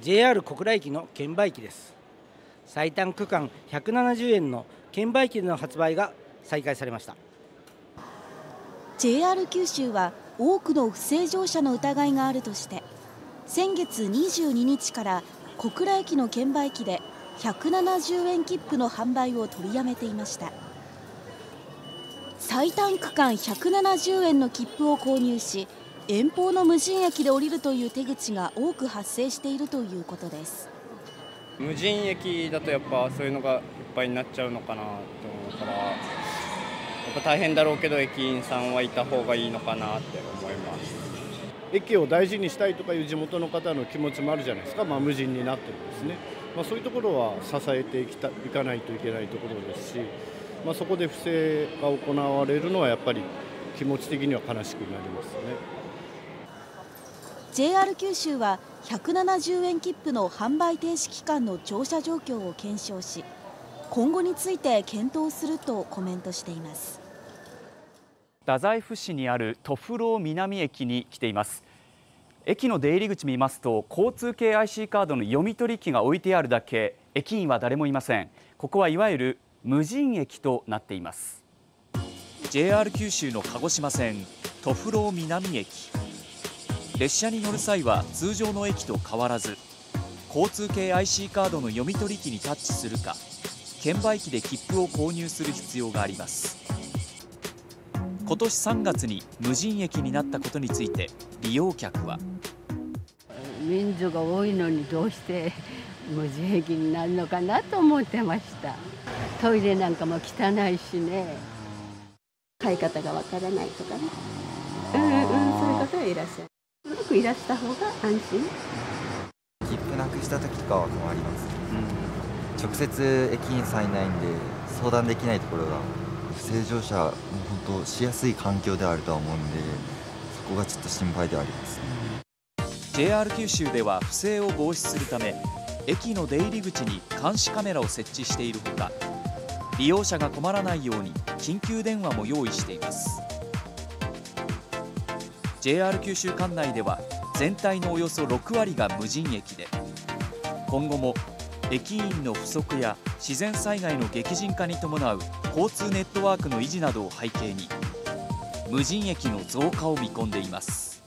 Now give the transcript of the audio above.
JR 小倉駅の券売機です。最短区間170円の券売機での発売が再開されました。JR 九州は多くの不正乗車の疑いがあるとして先月22日から小倉駅の券売機で170円切符の販売を取りやめていました。最短区間170円の切符を購入し遠方の無人駅で降りるという手口が多く発生しているということです。無人駅だとやっぱそういうのがいっぱいになっちゃうのかなと思うからやっぱ大変だろうけど駅員さんはいた方がいいのかなって思います。駅を大事にしたいとかいう地元の方の気持ちもあるじゃないですか、まあ、無人になってるんですね、まあ、そういうところは支えていきたいかないといけないところですし、まあ、そこで不正が行われるのはやっぱり気持ち的には悲しくなりますね。JR 九州は170円切符の販売停止期間の乗車状況を検証し今後について検討するとコメントしています。太宰府市にある都府老南駅に来ています。駅の出入り口見ますと交通系 IC カードの読み取り機が置いてあるだけ駅員は誰もいません。ここはいわゆる無人駅となっています。JR 九州の鹿児島線都府老南駅列車に乗る際は通常の駅と変わらず交通系 IC カードの読み取り機にタッチするか券売機で切符を購入する必要があります。今年3月に無人駅になったことについて利用客は人数が多いのにどうして 無人駅になるのかなと思ってました。トイレなんかも汚いしね。買い方がわからないとかね。うんうんそういう方はいらっしゃるくいらした方が安心。切符なくした時とかは困ります、うん、直接駅員さんいないんで相談できないところが不正乗車も本当しやすい環境ではあるとは思うんでそこがちょっと心配ではあります、JR 九州では不正を防止するため駅の出入り口に監視カメラを設置しているほか利用者が困らないように緊急電話も用意しています。JR 九州管内では全体のおよそ6割が無人駅で今後も駅員の不足や自然災害の激甚化に伴う交通ネットワークの維持などを背景に無人駅の増加を見込んでいます。